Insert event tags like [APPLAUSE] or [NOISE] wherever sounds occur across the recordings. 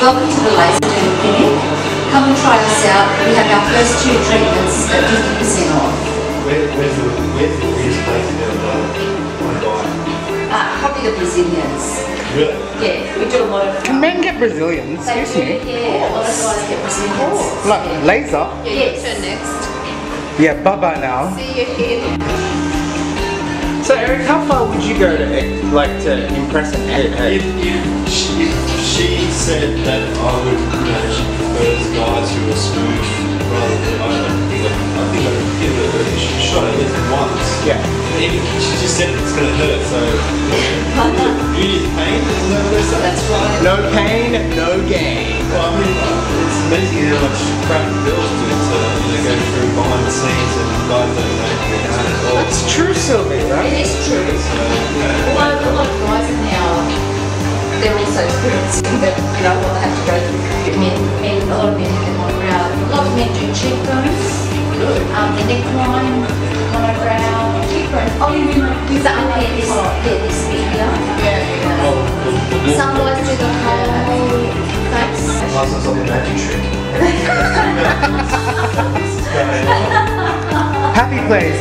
Welcome to the LaserDerm Clinic. Come and try us out. We have our first two treatments at 50% off. Where, where's the, where's the weirdest place you've ever done one guy? Uh, probably the Brazilians. Really? Yeah, we do a lot of. Can men get Brazilians? They Excuse do, me. yeah, a lot of guys get Brazilians. Like laser? Yes. Turn next. Yeah, bye bye now. See you here. So Erik, how far would you go to like to impress an If, egg? if, she, if she said that I would, you know, she prefers guys who are smooth rather than, I don't think I, I think I would give it a, a shot at least once. Yeah. But even, she just said it's going to hurt, so. you need pain, isn't that what they say? That's right. No pain, no gain. Well, I mean, it's amazing how much crap girls do to you know, go through behind the scenes and guys don't know That's true, Sylvie, It right? is true. So, you know, Although a lot of guys now, they're also experiencing [LAUGHS] that, you know, what they have to go through. Men, men, a lot of men have monobrow. A lot of men do cheekbones, really? um, the neckline, monobrow, cheekbones. Oh, you mean like this up here, this, yeah, this here? Yeah, Oh, wolf Some guys do the whole face. Last I saw the magic trick.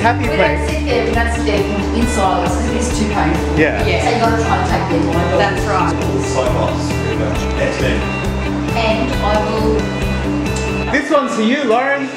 Happy place, happy We don't place. sit there, we don't sit there in silence because it's too painful. Yeah. So you gotta try and take their mind off. That's right. Cyclops, pretty much. X-Men. And I will This one's for you, Lauren.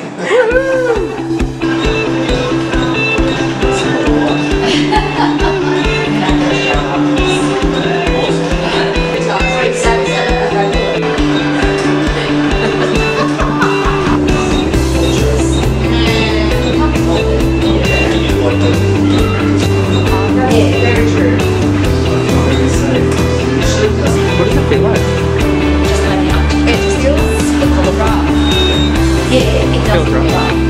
六十